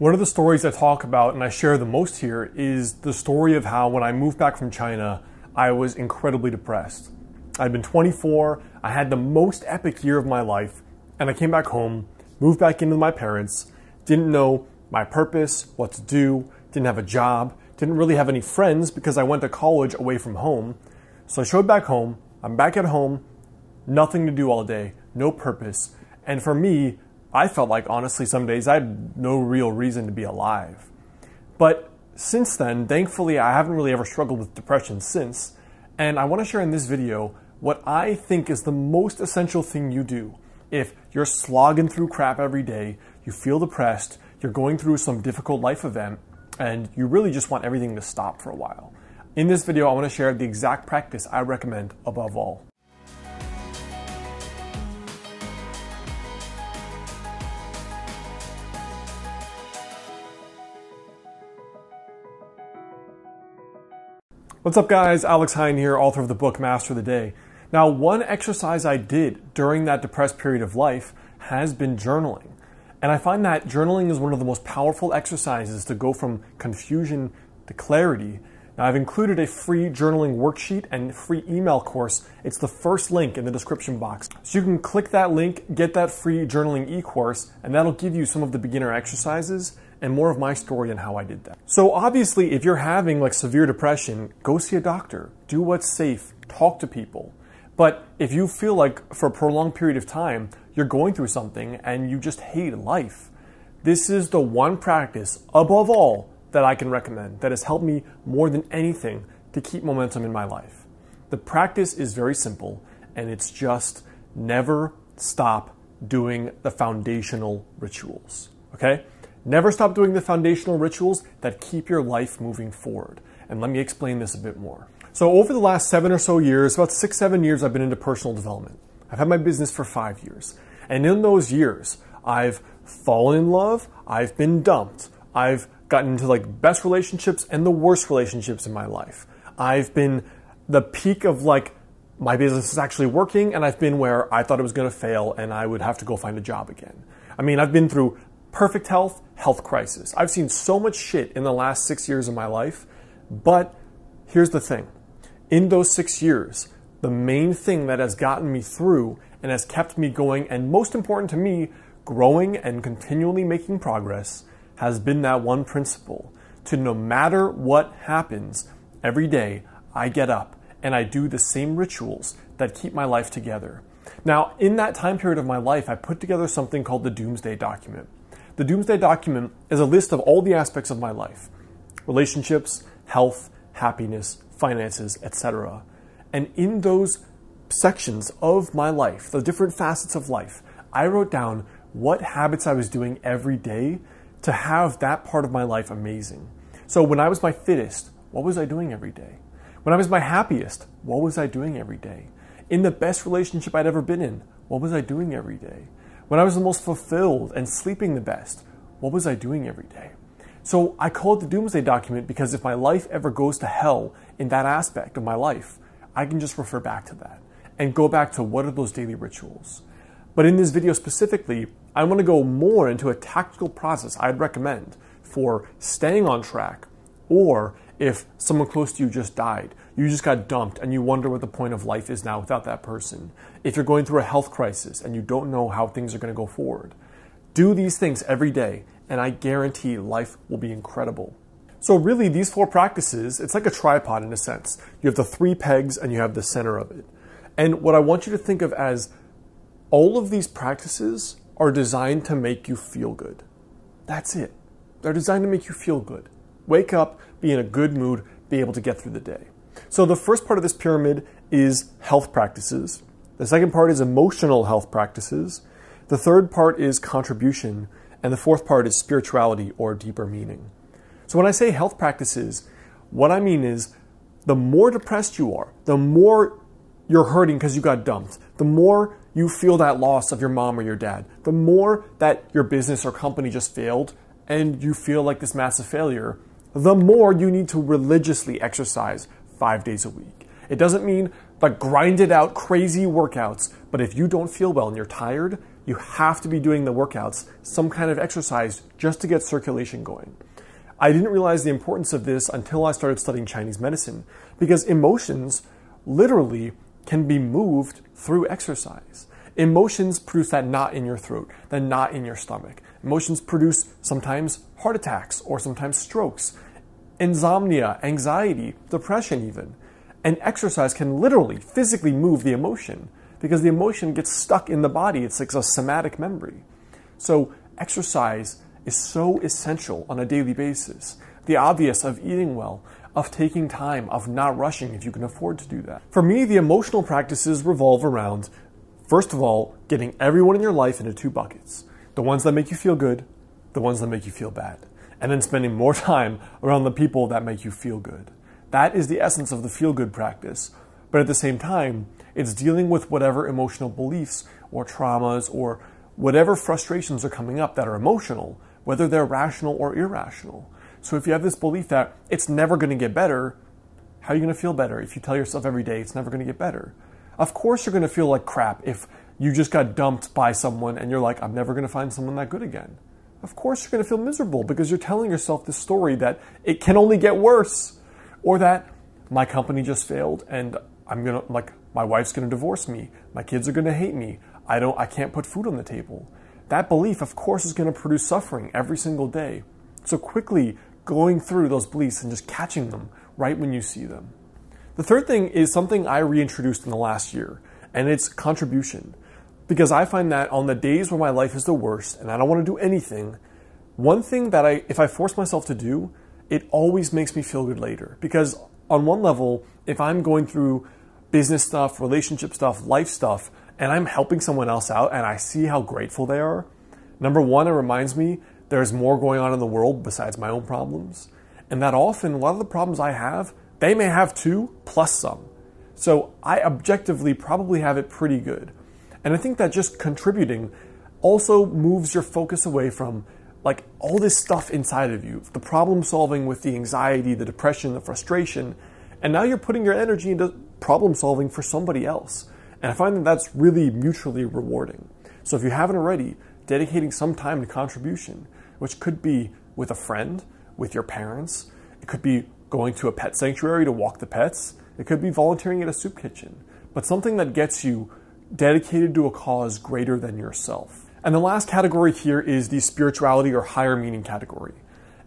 One of the stories I talk about and I share the most here is the story of how when I moved back from China, I was incredibly depressed. I'd been 24, I had the most epic year of my life, and I came back home, moved back in with my parents, didn't know my purpose, what to do, didn't have a job, didn't really have any friends because I went to college away from home. So I showed back home, I'm back at home, nothing to do all day, no purpose. And for me, I felt like honestly some days I had no real reason to be alive. But since then, thankfully, I haven't really ever struggled with depression since. And I want to share in this video what I think is the most essential thing you do if you're slogging through crap every day, you feel depressed, you're going through some difficult life event, and you really just want everything to stop for a while. In this video, I want to share the exact practice I recommend above all. What's up, guys? Alex Heyne here, author of the book Master of the Day. Now, one exercise I did during that depressed period of life has been journaling. And I find that journaling is one of the most powerful exercises to go from confusion to clarity. Now, I've included a free journaling worksheet and free email course. It's the first link in the description box. So you can click that link, get that free journaling e course, and that'll give you some of the beginner exercises and more of my story and how I did that. So obviously, if you're having like severe depression, go see a doctor. Do what's safe. Talk to people. But if you feel like for a prolonged period of time you're going through something and you just hate life, this is the one practice above all that I can recommend that has helped me more than anything to keep momentum in my life. The practice is very simple and it's just never stop doing the foundational rituals. Okay? Never stop doing the foundational rituals that keep your life moving forward. And let me explain this a bit more. So, over the last seven or so years, about six, seven years, I've been into personal development. I've had my business for five years. And in those years, I've fallen in love, I've been dumped, I've gotten into like best relationships and the worst relationships in my life. I've been the peak of like my business is actually working, and I've been where I thought it was going to fail and I would have to go find a job again. I mean, I've been through perfect health, health crisis. I've seen so much shit in the last six years of my life, but here's the thing. In those six years, the main thing that has gotten me through and has kept me going, and most important to me, growing and continually making progress, has been that one principle to no matter what happens, every day I get up and I do the same rituals that keep my life together. Now, in that time period of my life, I put together something called the Doomsday Document. The Doomsday Document is a list of all the aspects of my life relationships, health, happiness, finances, etc. And in those sections of my life, the different facets of life, I wrote down what habits I was doing every day to have that part of my life amazing. So when I was my fittest, what was I doing every day? When I was my happiest, what was I doing every day? In the best relationship I'd ever been in, what was I doing every day? When I was the most fulfilled and sleeping the best, what was I doing every day? So I call it the Doomsday Document because if my life ever goes to hell in that aspect of my life, I can just refer back to that and go back to what are those daily rituals. But in this video specifically, I want to go more into a tactical process I'd recommend for staying on track or if someone close to you just died, you just got dumped and you wonder what the point of life is now without that person. If you're going through a health crisis and you don't know how things are going to go forward, do these things every day and I guarantee life will be incredible. So really these four practices, it's like a tripod in a sense. You have the three pegs and you have the center of it. And what I want you to think of as all of these practices are designed to make you feel good. That's it. They're designed to make you feel good. Wake up, be in a good mood, be able to get through the day. So the first part of this pyramid is health practices. The second part is emotional health practices. The third part is contribution. And the fourth part is spirituality or deeper meaning. So when I say health practices, what I mean is the more depressed you are, the more you're hurting because you got dumped, the more you feel that loss of your mom or your dad, the more that your business or company just failed and you feel like this massive failure, the more you need to religiously exercise five days a week. It doesn't mean like grinded out crazy workouts, but if you don't feel well and you're tired, you have to be doing the workouts, some kind of exercise just to get circulation going. I didn't realize the importance of this until I started studying Chinese medicine because emotions literally can be moved through exercise. Emotions produce that knot in your throat, that knot in your stomach. Emotions produce sometimes heart attacks or sometimes strokes, insomnia, anxiety, depression, even. And exercise can literally, physically move the emotion because the emotion gets stuck in the body. It's like a somatic memory. So, exercise is so essential on a daily basis. The obvious of eating well, of taking time, of not rushing if you can afford to do that. For me, the emotional practices revolve around, first of all, getting everyone in your life into two buckets the ones that make you feel good, the ones that make you feel bad, and then spending more time around the people that make you feel good. That is the essence of the feel good practice. But at the same time, it's dealing with whatever emotional beliefs or traumas or whatever frustrations are coming up that are emotional, whether they're rational or irrational. So if you have this belief that it's never going to get better, how are you going to feel better if you tell yourself every day it's never going to get better? Of course, you're going to feel like crap if you just got dumped by someone and you're like, I'm never going to find someone that good again. Of course, you're going to feel miserable because you're telling yourself this story that it can only get worse, or that my company just failed and I'm going to, like, my wife's going to divorce me, my kids are going to hate me, I don't, I can't put food on the table. That belief, of course, is going to produce suffering every single day. So quickly going through those beliefs and just catching them right when you see them. The third thing is something I reintroduced in the last year, and it's contribution. Because I find that on the days where my life is the worst and I don't want to do anything, one thing that I, if I force myself to do, it always makes me feel good later. Because on one level, if I'm going through business stuff, relationship stuff, life stuff, and I'm helping someone else out and I see how grateful they are, number one, it reminds me there's more going on in the world besides my own problems. And that often, a lot of the problems I have, they may have too, plus some. So I objectively probably have it pretty good. And I think that just contributing also moves your focus away from like all this stuff inside of you the problem solving with the anxiety, the depression, the frustration. And now you're putting your energy into problem solving for somebody else. And I find that that's really mutually rewarding. So if you haven't already, dedicating some time to contribution, which could be with a friend, with your parents, it could be going to a pet sanctuary to walk the pets, it could be volunteering at a soup kitchen, but something that gets you dedicated to a cause greater than yourself. And the last category here is the spirituality or higher meaning category.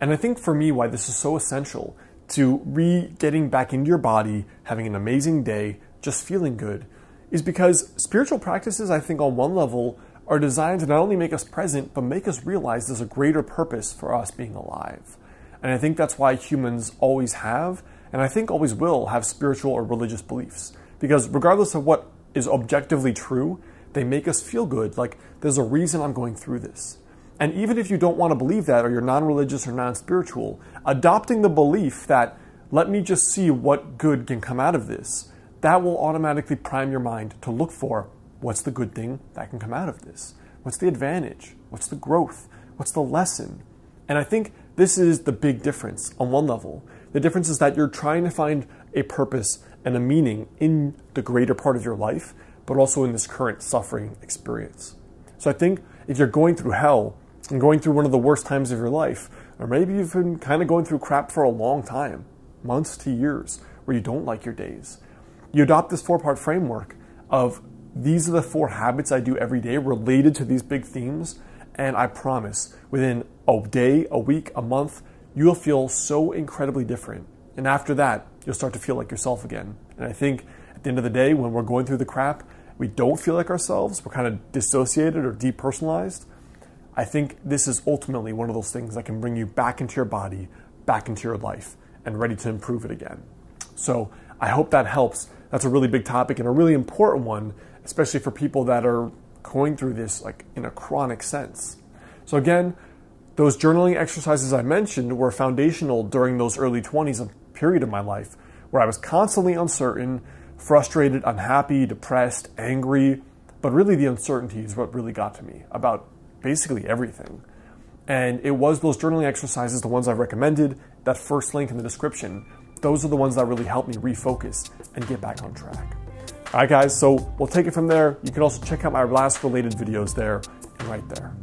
And I think for me, why this is so essential to re getting back into your body, having an amazing day, just feeling good, is because spiritual practices, I think, on one level, are designed to not only make us present, but make us realize there's a greater purpose for us being alive. And I think that's why humans always have, and I think always will, have spiritual or religious beliefs. Because regardless of what is objectively true, they make us feel good, like there's a reason I'm going through this. And even if you don't want to believe that, or you're non religious or non spiritual, adopting the belief that let me just see what good can come out of this, that will automatically prime your mind to look for what's the good thing that can come out of this? What's the advantage? What's the growth? What's the lesson? And I think this is the big difference on one level. The difference is that you're trying to find a purpose and a meaning in the greater part of your life, but also in this current suffering experience. So I think if you're going through hell and going through one of the worst times of your life, or maybe you've been kind of going through crap for a long time, months to years, where you don't like your days, you adopt this four part framework of these are the four habits I do every day related to these big themes. And I promise, within a day, a week, a month, you'll feel so incredibly different. And after that, you'll start to feel like yourself again. And I think at the end of the day, when we're going through the crap, we don't feel like ourselves, we're kind of dissociated or depersonalized. I think this is ultimately one of those things that can bring you back into your body, back into your life, and ready to improve it again. So I hope that helps. That's a really big topic and a really important one especially for people that are going through this like in a chronic sense. So again, those journaling exercises I mentioned were foundational during those early 20s period of my life where I was constantly uncertain, frustrated, unhappy, depressed, angry, but really the uncertainty is what really got to me about basically everything. And it was those journaling exercises, the ones I recommended, that first link in the description. Those are the ones that really helped me refocus and get back on track. All right, guys, so we'll take it from there. You can also check out my last related videos there and right there.